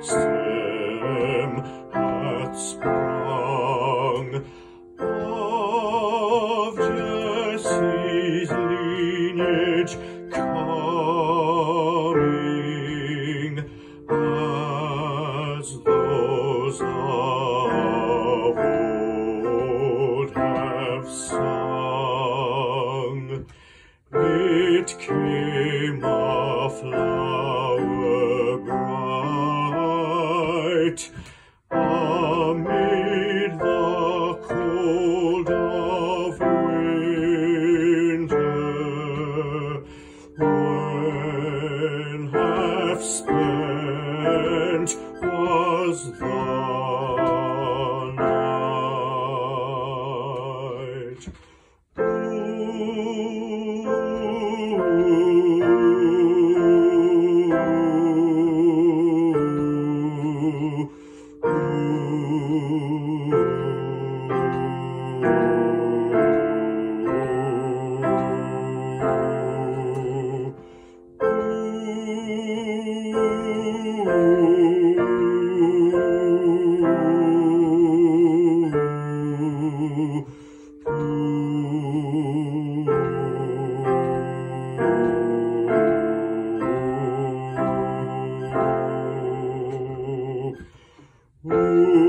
Stem hath sprung of Jesse's lineage coming as those of old have sung. It came a flower spent was the ooh.